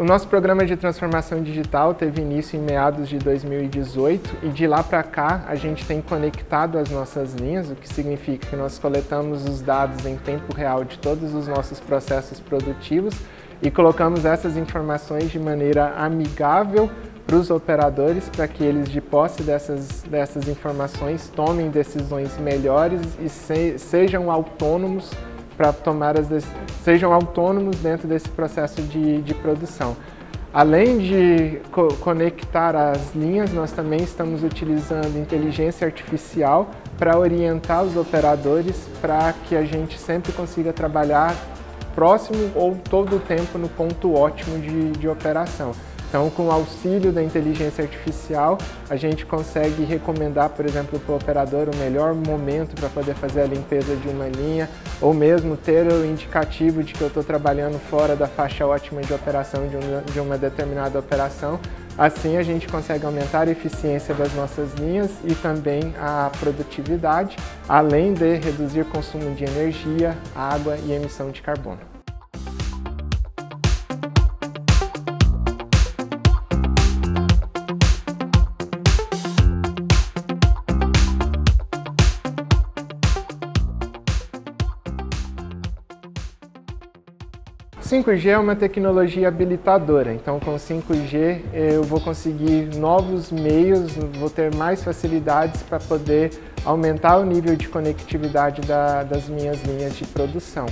O nosso programa de transformação digital teve início em meados de 2018 e de lá para cá a gente tem conectado as nossas linhas, o que significa que nós coletamos os dados em tempo real de todos os nossos processos produtivos e colocamos essas informações de maneira amigável para os operadores, para que eles, de posse dessas, dessas informações, tomem decisões melhores e se, sejam autônomos para tomar as sejam autônomos dentro desse processo de, de produção. Além de co conectar as linhas, nós também estamos utilizando inteligência artificial para orientar os operadores para que a gente sempre consiga trabalhar próximo ou todo o tempo no ponto ótimo de, de operação. Então, com o auxílio da inteligência artificial, a gente consegue recomendar, por exemplo, para o operador o melhor momento para poder fazer a limpeza de uma linha, ou mesmo ter o indicativo de que eu estou trabalhando fora da faixa ótima de operação de uma, de uma determinada operação. Assim, a gente consegue aumentar a eficiência das nossas linhas e também a produtividade, além de reduzir consumo de energia, água e emissão de carbono. 5G é uma tecnologia habilitadora, então com 5G eu vou conseguir novos meios, vou ter mais facilidades para poder aumentar o nível de conectividade da, das minhas linhas de produção.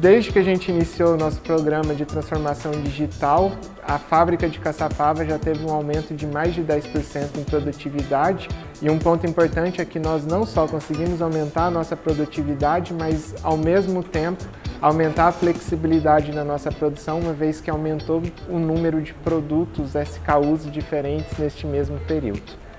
Desde que a gente iniciou o nosso programa de transformação digital, a fábrica de Caçapava já teve um aumento de mais de 10% em produtividade e um ponto importante é que nós não só conseguimos aumentar a nossa produtividade, mas ao mesmo tempo aumentar a flexibilidade na nossa produção, uma vez que aumentou o número de produtos SKUs diferentes neste mesmo período.